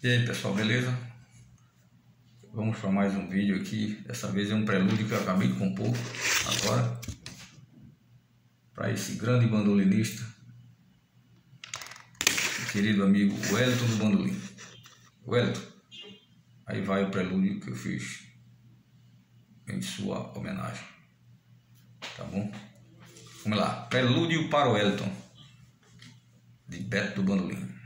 E aí pessoal, beleza? Vamos para mais um vídeo aqui. Dessa vez é um prelúdio que eu acabei de compor agora para esse grande bandolinista, querido amigo Wellington do Bandolim. Wellington, aí vai o prelúdio que eu fiz em sua homenagem. Tá bom? Vamos lá. Prelúdio para o Wellington de Beto do Bandolim.